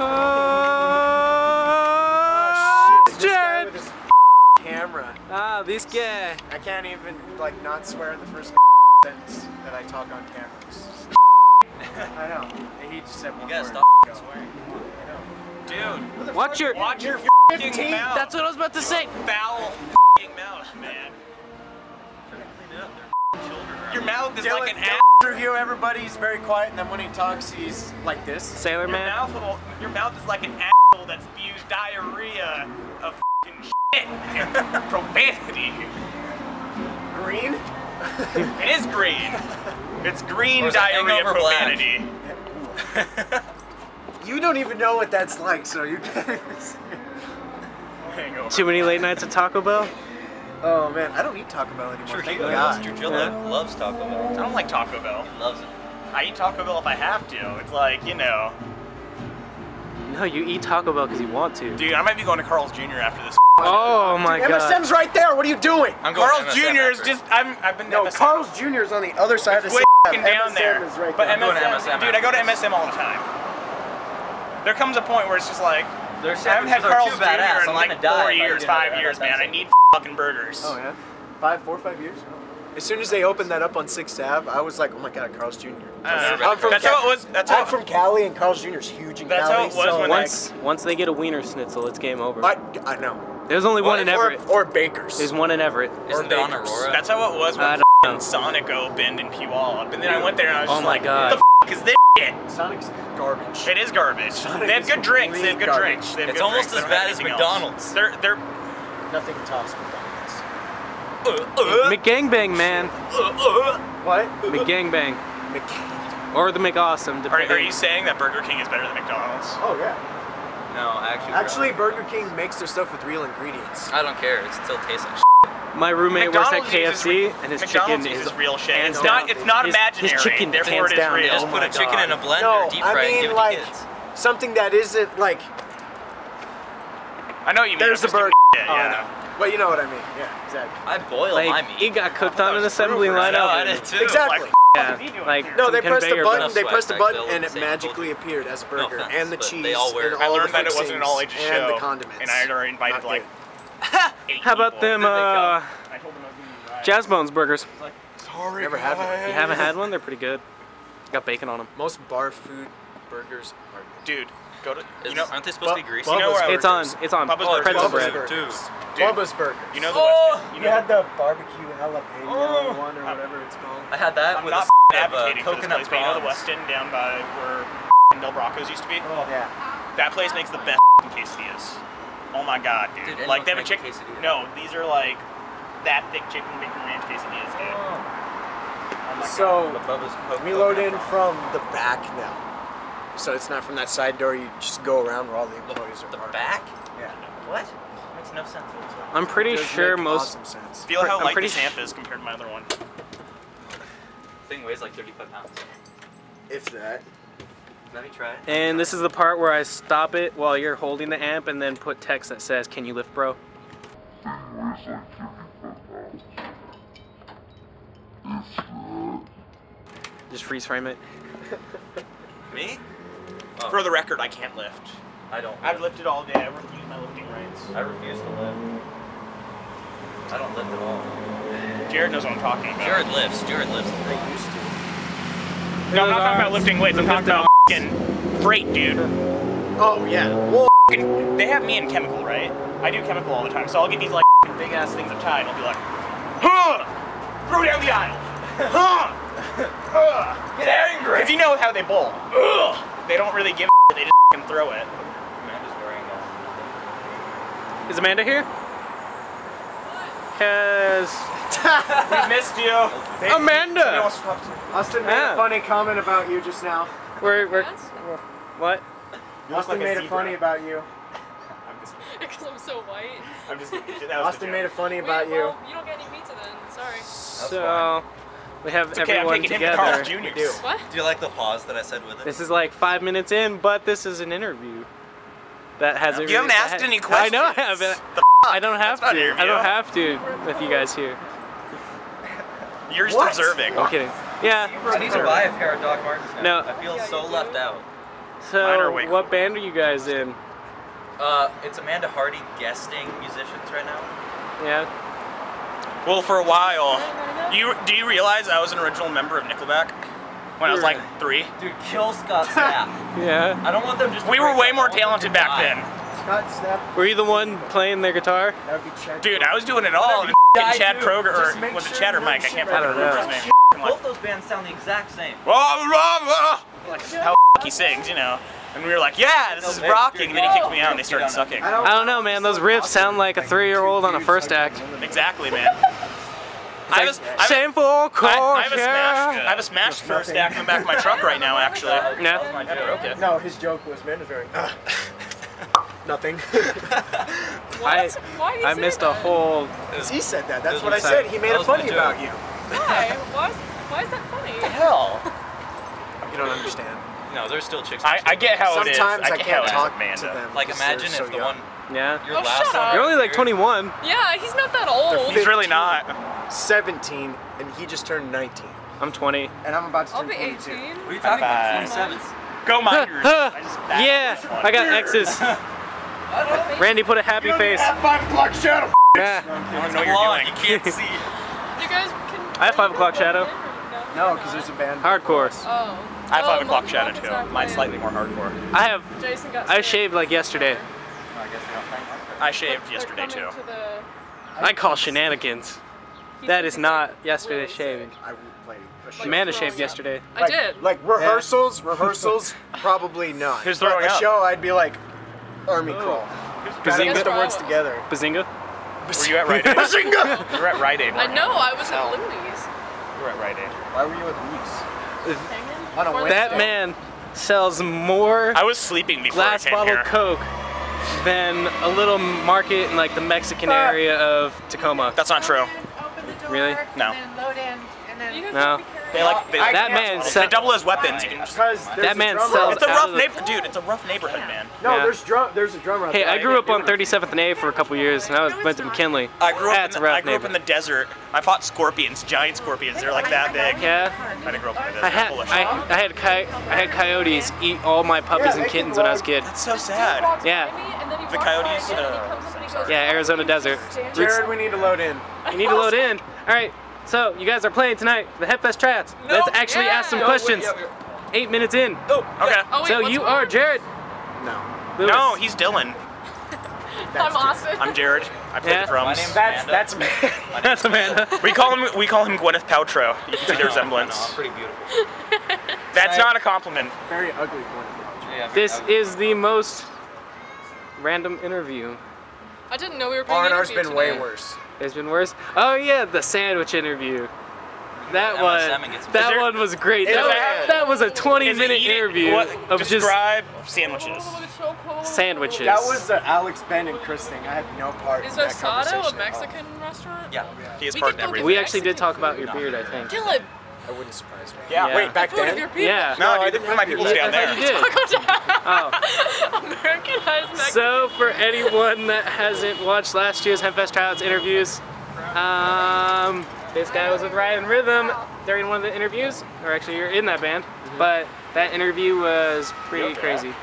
Oh, This guy shit! with his camera. Ah, this guy. I can't even like not swear in the first sentence that I talk on cameras. I know. He just said one You gotta word. stop swearing. Dude, Watch your. watch your Fifteen? f***ing mouth. That's what I was about to say. foul f***ing mouth, man. Clean it up. Their children are Your mouth is Dylan, like an Dylan ass. Review. Everybody, he's very quiet, and then when he talks, he's like this. Sailor Your Man. mouth, will, your mouth is like an asshole that spews diarrhea of f***ing shit profanity. Green. It is green. It's green Or diarrhea profanity. You don't even know what that's like, so you can't. Too many late nights at Taco Bell. Oh man, I don't eat Taco Bell anymore. Trujillo, Thank God. Trujillo loves Taco Bell. I don't like Taco Bell. He loves it. I eat Taco Bell if I have to. It's like, you know. No, you eat Taco Bell because you want to. Dude, I might be going to Carl's Jr. after this. Oh my god. MSM's right there. What are you doing? I'm going Carl's to MSM Jr. is just, I'm, I've been to No, MSM. Carl's Jr. is on the other side of the way city. f***ing down MSM there. Is right but there. I'm going to MSM, MSM dude, I go to after MSM all the time. There comes a point where it's just like, Their I haven't had Carl's Jr. in like four years, five years, man. I need fucking burgers. Oh yeah, five, four, or five years. As soon as they opened that up on Sixth Ave, I was like, oh my god, Carl's Jr. Uh, I'm from that's Ca- how it was. That's I'm how. from Cali, and Carl's Jr. is huge in That's Cali. how it was so when I- Once once they get a wiener schnitzel, it's game over. I, I know. There's only one in Everett. or Bakers. There's one in Everett. Isn't it on Aurora? That's how it was when I don't know. f***ing Sonic opened in Puyallup, and then I went there and I was Oh just my like, God. "What the f*** is this shit?" Sonic's garbage. It is garbage. Sonic they have good drinks. They have good complete drinks. They have It's good almost drinks. as They don't have bad as McDonald's. else. They're they're Nothing tops McDonald's. Uh, uh, McGangbang, man. uh, uh. What? McGangbang. Mc- Or the McAwesome, Are, are you saying that Burger King is better than McDonald's? Oh yeah. No, actually. Actually, Burger King makes their stuff with real ingredients. I don't care. It still tastes like My roommate works at McDonald's uses KFC, and his McDonald's chicken uses is real shit. hands It's not. down. It's not His- imaginary. his chicken, therefore hands it is down, real. is Just Oh put my a chicken in a blender, No, deep I fry, it, mean give it like to kids. something that isn't like. I know what you mean. There's I'm the just burger. Giving you- Oh, I Yeah. know. Well, you know what I mean. Yeah, exactly. I boil my Like meat. he got cooked on an assembly line I know, I did too. Exactly. Like, Yeah, is he doing like? No, they pressed the conveyor button. They pressed the back button, and it magically appeared as a burger, offense, and the cheese, all and all I the learned that it wasn't an all ages fixings, and the condiments. and I had already invited like eight How about them uh, I told them I was giving you a ride. Jazzbones burgers? Sorry, Never had one. You haven't had one? They're pretty good. Got bacon on them. Most bar food burgers are good. Dude, go to. Is- You know, aren't they supposed to be greasy? You know where I- It's on. It's on Bubba's Oh, Burgers. pretzel Bubba's bread. Burgers. Dude. Bubba's Burgers. you know the Oh! West. You You know had the barbecue jalapeno Oh. one or whatever it's called. I had that I'm with not a s- of, uh, advocating this coconut place, but you know the prawns. Westin down by where Del Bracco's used to be? Oh yeah. That place makes the best quesadillas. Oh my god, dude. Dude, like they have a chicken. make quesadilla. No, these are like that thick chicken bacon ranch quesadillas, dude. Oh. Oh my So But we load in from the back now. So it's not from that side door. You just go around where all the employees are. The parked. back? Yeah. What? Makes no sense whatsoever. I'm pretty Does sure make most. awesome sense. Feel how I'm light pretty this amp is compared to my other one. Thing weighs like 35 pounds. If that. Let me try it. And this is the part where I stop it while you're holding the amp, and then put text that says, "Can you lift, bro?" Just freeze frame it. Me? Oh, For the record, I can't lift. I don't. I've lifted all day. I refuse my lifting rights. I refuse to lift. I don't lift at all. Jared knows what I'm talking about. Jared lifts. Jared lifts. They used to. No, I'm not talking about lifting weights. I'm talking about fucking freight, dude. Oh yeah. Whoa. Fucking- They have me in chemical, right? I do chemical all the time, so I'll get these like big ass things of Tide. and I'll be like, huh, throw down the aisle, huh, huh. Get angry! If you know how they bowl, ugh, they don't really give a they just fucking throw it. Amanda's wearing a. Is Amanda here? Cause We missed you. They- Amanda! Somebody wants to talk to you. Austin made Ah. a funny comment about you just now. we're we're what? You Austin like made it zebra. funny about you. I'm just, Because I'm so white. I'm just. That was Austin made it joke. funny Wait, about you. well, you don't get any pizza then. Sorry. So we have It's okay. I'm everyone taking him to Carl's together. Jr. do. What? Do you like the pause that I said with it? This is like five minutes in, but this is an interview. That hasn't. You haven't really- asked any questions. I know I haven't. The I don't have That's to. I don't have to with you guys here. You're just observing. I'm kidding. Yeah. I need to buy a pair of Doc Martens now. No. I feel Yeah, so you do. left out. So, Mine are what band are you guys in? Uh, it's Amanda Hardy guesting musicians right now. Yeah. Well, for a while, you do you realize I was an original member of Nickelback when I was like three? Dude, kill Scott Stapp. Yeah. I don't want them just. to We were way more I want them talented back die. then. Scott Stapp, Were you the one playing their guitar? that would be Chad. Dude, I was doing it all. And Yeah, Chad do. Kroeger, Just or was it sure Chad or Mike? I can't shit remember his name. Both those bands sound the exact same. Uh, like how he sings, you know. And we were like, yeah, this is rocking. And then he kicked me out and they started sucking. I don't know, man. Those riffs sound like a three-year-old on a first act. Exactly, man. I was, uh, I, Shameful I, culture. I have a smashed, I have a smashed first act in the back of my truck right now, actually. Yeah. That's my joke. No, his joke was mandatory. Nothing. I, Why do you I say missed a whole. he said that. That's what I said. He made That it funny about you. Why? Why is, why is that funny? Hell. You don't understand. No, there's still chicks. I, I get how it is. Sometimes I I can't talk is, Amanda. to them. Like because imagine they're if so the young. one Yeah. your Oh, last shut up. You're only like 21. Yeah, he's not that old. He's really not. 17, and he just turned 19, I'm 20. and I'm about to I'll turn be 22. 18. What are you talking about? 27? Go Miners. I just yeah. I got X's. Randy put a happy face. Five o'clock shadow. Yeah. I don't know what you're Blonde, doing. You can't see. You guys can. I have five o'clock shadow. No, because there's a band. Hardcore. Oh. I have Oh, five o'clock shadow too. not Mine's playing. slightly more hardcore. I have. Jason got I shaved like yesterday. Oh, I guess they don't think I shaved yesterday too. to the- I call shenanigans. He That said is he's not yesterday's Really sick. shaving. I would play a show. Amanda shaved yesterday. I like, did. Like rehearsals, rehearsals, probably not. Who's But throwing a up? show, I'd be like, army crawl. Gotta Bazinga? get the words together. Bazinga? Were you at Rite Aid? Bazinga! You were at Rite Aid. I weren't you? know, I was at Louis. You were at Rite Aid. Why were you at Lee's? Hanging. Uh, On a before That man sells more I was sleeping before glass I came bottle here. Coke than a little market in like the Mexican area of Tacoma. That's not true. Open Really? No. And then load in, and then You guys No. have to They like they, I That can't- man they double as weapons. You can just, Because That a man drummer. sells it's a rough neighborhood, dude. It's a rough neighborhood, man. No, Yeah. there's drum. There's a drummer. out Hey, there. I grew up on 37th and A for a couple years, and I was went to McKinley. I grew up. That's in a the, rough I grew up in the desert. I fought scorpions, giant scorpions. They're like that big. Yeah. I didn't grow up in the desert. I had of I, shit. I had coy- I had coyotes eat all my puppies and kittens when I was a kid. That's so sad. Yeah. The coyotes, uh, Yeah, Arizona desert. Jared, we need to load in. You need to load in. All right. So you guys are playing tonight, the Hempfest Tryouts. Let's actually Yeah. ask some No, questions. Eight minutes in. Oh, okay. Oh, wait, so you are on? Jared. No. Lewis. No, he's Dylan. I'm Austin. I'm Jared. I play Yeah. the drums. My name's That's Amanda. that's me. That's Amanda. We call him we call him Gwyneth Paltrow. You can see the No, resemblance. I'm pretty beautiful. That's not a compliment. Very ugly one. Yeah, This I- is the most random interview. I didn't know we were playing R&R's interview been way worse. There's been worse. Oh yeah, the sandwich interview. That MSM one, and get some- that Is there- one was great. Is That, there- was, that was a 20 Is it minute eat- interview what- of just describe sandwiches. Sandwiches. That was the Alex Ben and Chris thing. I had no part Is in that Osado conversation a at all. Mexican restaurant? Yeah. He has We part could in everything. we actually did talk about your beard, I think. Dylan, That wouldn't surprise me. Yeah. Yeah. Wait, back food of then? your people. Yeah. No, No, I dude, didn't for my have people down there. you did. Oh. Americanized Mexican. So, for anyone that hasn't watched last year's Hempfest Tryouts interviews, um, this guy was with Ryan Rhythm during one of the interviews, or actually, you're in that band, but that interview was pretty Okay. crazy.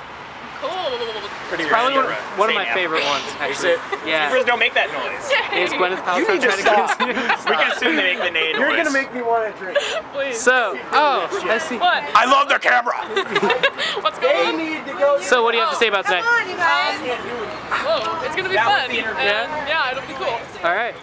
Cool. Pretty Probably one, one of my Same. favorite ones, Is actually. it? Yeah. Zebras don't make that noise. Is Gwyneth Paltrow need to trying to get us- We can assume they make the name You're gonna make me want to drink. Please. So, oh, I see. what? I love the camera. What's going on? need to go. So, what do you have to say about Come tonight? on, you guys. Um, whoa, it's gonna be That fun. the interview. And, yeah, it'll be cool. All right.